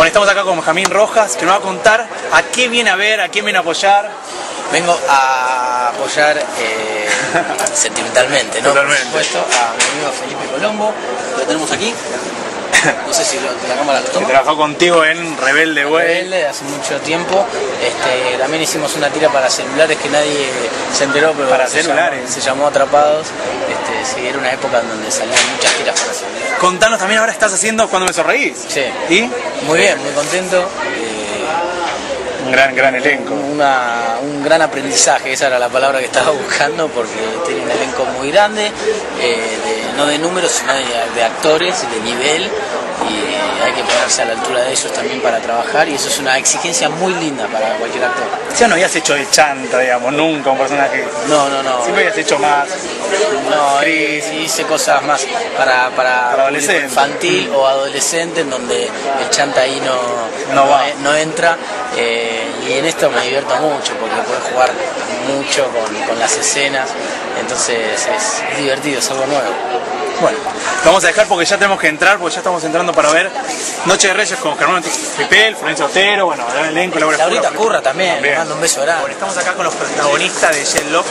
Bueno, estamos acá con Benjamín Rojas, que nos va a contar a qué viene a ver, a quién viene a apoyar. Vengo a apoyar eh, sentimentalmente, ¿no? Totalmente. Por supuesto, a amigo Felipe Colombo, lo tenemos aquí. No sé si lo- la cámara lo Que toma. trabajó contigo en Rebelde. Rebelde hace mucho tiempo. Este, también hicimos una tira para celulares que nadie se enteró, pero Para se celulares. llamó- se llamó Atrapados. Este, sí, era una época en donde salían muchas tiras para celulares. Contanos también ahora estás haciendo Cuando me sonreís. Sí. ¿Y? Muy bien, muy contento. Eh, Un gran, gran elenco. una- un gran aprendizaje, esa era la palabra que estaba buscando, porque tiene un elenco muy grande, eh, de- no de números, sino de, de actores, de nivel, y hay que ponerse a la altura de ellos también para trabajar, y eso es una exigencia muy linda para cualquier actor. Ya no habías hecho de chanta, digamos, nunca un personaje. No, no, no. Siempre habías hecho más. No, hice cosas más para, para, infantil o adolescente, en donde el chanta ahí no, No va. e- no entra. eh, y en esto me divierto mucho, porque puedes jugar mucho con, con las escenas, entonces es, es divertido, es algo nuevo. Bueno, lo vamos a dejar porque ya tenemos que entrar, porque ya estamos entrando para ver Noche de Reyes con Germán Pipel, Florencia Otero, bueno, el elenco, Laura Laurita Curra. Curra también, También. le mando un beso grande. Bueno, estamos acá con los protagonistas de Sherlock,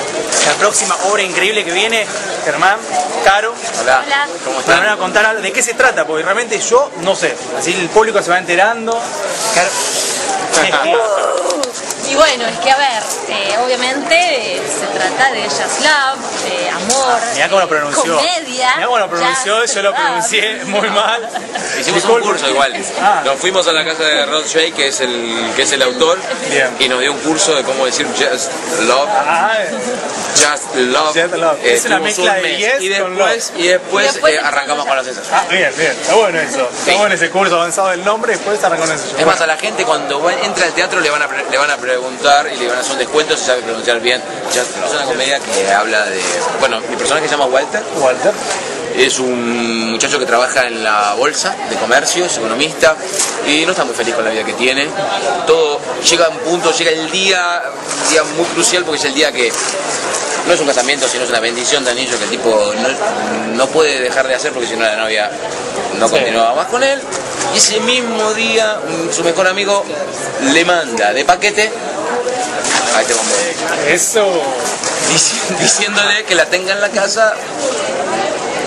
la próxima obra increíble que viene, Germán, Caro. Hola. Hola. ¿Cómo están? van a contar algo de qué se trata, porque realmente yo no sé. Así el público se va enterando. Caro- Y bueno, es que a ver, eh, obviamente eh, se trata de jazz love, de amor, Mirá cómo lo pronunció. comedia. Mirá cómo lo pronunció, jazz yo lo pronuncié muy mal. Hicimos un curso igual. Ah. Nos fuimos a la casa de Rod Shea, que es el que es el autor, Bien. y nos dio un curso de cómo decir just love, Ah, just love. Just love. Eh, Es una mezcla un de yes y con después y después, Y después eh, arrancamos con las ensayos. ah, bien, bien. Está bueno eso. Está Sí. bueno ese curso avanzado del nombre y después arrancó con eso. Es más, a la gente cuando va- entra al teatro le van, a, pre- le van a preguntar y le van a hacer un descuento si sabe pronunciar bien. Just Love. Es una comedia que habla de... Bueno, mi personaje se llama Walter. Walter. Es un muchacho que trabaja en la bolsa de comercio, es economista y no está muy feliz con la vida que tiene. Todo llega a un punto, llega el día, un día muy crucial porque es el día que no es un casamiento, sino es una bendición de anillo que el tipo no, no puede dejar de hacer porque si no la novia no continuaba más con él. Y ese mismo día su mejor amigo le manda de paquete a este bombero Eso. Dici- diciéndole que la tenga en la casa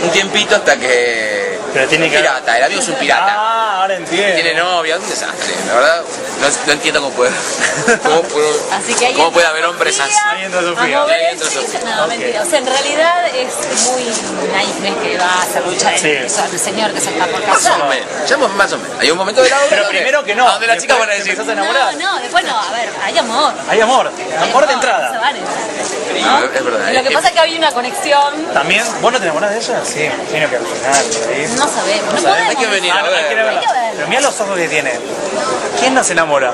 un tiempito hasta que... Pero tiene que- Pirata, el amigo es un pirata. Ah, ahora entiendo. Tiene novia, un desastre. La verdad, no, no entiendo cómo puede, cómo, puedo- Así que cómo puede haber hombres así. Sofía, Ahí entra Sofía. Ahí entra el- Sofía. No, Ok. mentira. O sea, en realidad es muy naif, que va a hacer lucha de Sí. eso al señor que se está por Más casar. o menos, ya más o menos. Hay un momento de la obra Pero donde- primero que no. Donde las chicas Después van a decir... No, no, después no, a ver, hay amor. Hay amor. Amor de se entrada. van a entrar. No, es verdad. Lo que pasa es que había una conexión, ¿También? ¿Vos no te enamorás de ella? Sí, tiene que al final. por ahí. no sabemos, no sabemos, podemos. hay que venir Ah, a ver. Hay que verla. Pero mira los ojos que tiene. ¿Quién no se enamora?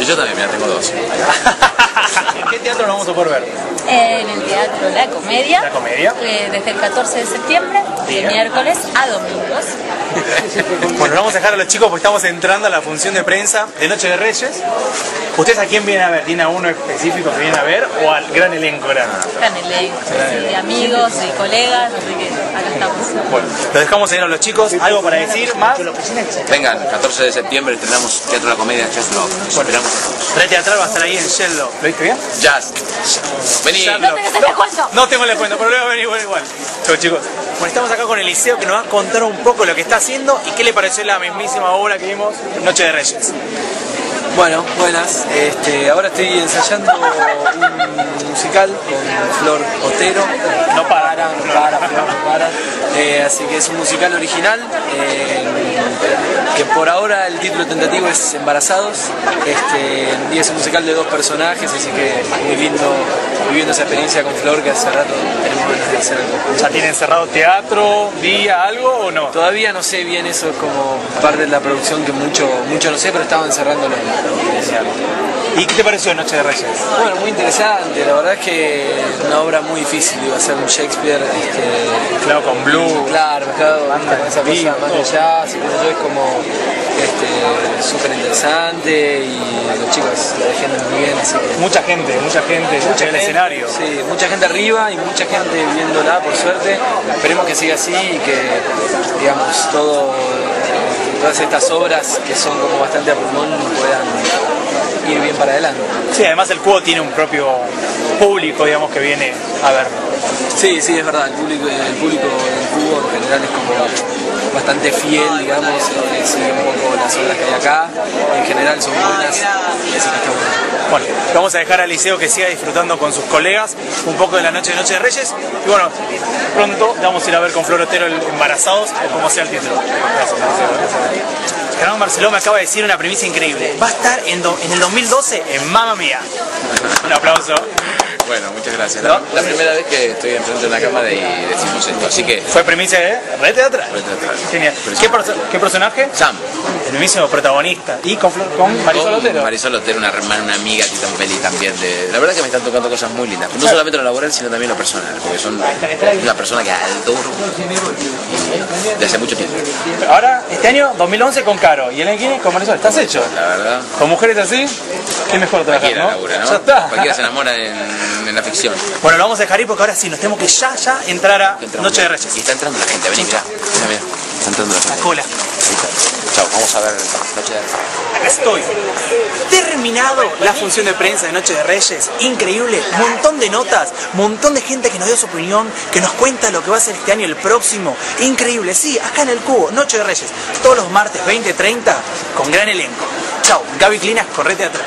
Y yo también, mira, tengo dos. ¿En qué teatro lo vamos a poder ver? En el Teatro La Comedia. La Comedia. eh, desde el 14 de septiembre, de miércoles a domingos. Bueno, vamos a dejar a los chicos porque estamos entrando a la función de prensa de Noche de Reyes. ¿Ustedes a quién vienen a ver? ¿Tiene a uno específico que viene a ver o al gran elenco grande? Gran elenco, sí, amigos y colegas, así que acá estamos. Bueno, los dejamos ir a los chicos. ¿Algo para decir más? Vengan, 14 de septiembre estrenamos Teatro de la Comedia Just Love. Los esperamos. Red Teatral va a estar ahí en Sheldo. ¿Lo viste bien? Just. Vení. No el descuento. No tengo el descuento, pero luego venir igual. igual. Chau, chicos. Bueno, estamos acá con Eliseo que nos va a contar un poco lo que está haciendo y qué le pareció la mismísima obra que vimos Noche de Reyes. Bueno, buenas. Este, ahora estoy ensayando un musical con Flor Otero. No no no para. Eh, así que es un musical original. eh, que por ahora el título tentativo es Embarazados. Este, y es un musical de dos personajes, así que muy lindo viviendo esa experiencia con Flor que hace rato tenemos ganas de hacer algo. ¿Ya tienen cerrado teatro, día, algo o no? Todavía no sé bien eso, es como parte de la producción que mucho, mucho no sé, pero estaban cerrándolo. ¿Y qué te pareció Noche de Reyes? Bueno, muy interesante, la verdad es que una obra muy difícil, iba a ser un Shakespeare, este, Claro, con Blue. claro, mezclado con esa cosa más de jazz, y es como este, súper interesante y los chicos la defienden muy bien, así que... Mucha gente, mucha gente, mucha el escenario. Sí, mucha gente arriba y mucha gente viéndola, por suerte. Esperemos que siga así y que, digamos, todo todas estas obras que son como bastante a pulmón puedan ir bien para adelante. Sí, además el cubo tiene un propio público, digamos, que viene a ver. Sí, sí, es verdad, el público, el público del cubo en general es como bastante fiel, digamos, eh, sigue un poco las obras que hay acá, en general son buenas, así que está bueno. Bueno, vamos a dejar al liceo que siga disfrutando con sus colegas un poco de la noche de Noche de Reyes. Y bueno, pronto vamos a ir a ver con Flor Otero el Embarazados como sea el título. Gracias. Germán Barceló me acaba de decir una premisa increíble. Va a estar en, do- en el 2012 en Mamma Mía. Un aplauso. Bueno, muchas gracias. La, la primera vez que estoy enfrente de una cámara y decimos esto, así que Fue premisa de Red Teatral. Red Teatral. Genial. ¿Qué, perso- qué personaje? Sam, El mismísimo protagonista. Y con, Flor- con Marisol Otero. Marisol Otero, una hermana, una amiga, Tita Peli también. De, la verdad que me están tocando cosas muy lindas, no solamente lo laboral, sino también lo personal, porque son una persona que adoro de hace mucho tiempo, Ahora, este año 2011 con Caro. Y el año que viene con Marisol. ¿Estás hecho? la verdad. Con mujeres así, es mejor trabajar, ¿no? labura, ¿no? Ya está. Cualquiera se enamora en, en la ficción. Bueno, lo vamos a dejar ir porque ahora sí, nos tenemos que ya, ya entrar a Entramos. Noche de Reyes. Y está entrando la gente, vení, mirá, mirá, mirá. Está entrando la La gente. cola. Ahí está. Chao, vamos a ver Noche de Reyes. Acá estoy. Terminado la función de prensa de Noche de Reyes. Increíble. Montón de notas. Montón de gente que nos dio su opinión. Que nos cuenta lo que va a ser este año el próximo. Increíble. Sí, acá en el Cubo. Noche de Reyes. Todos los martes 20.30 con gran elenco. Chao. Gaby Clinas, correte atrás.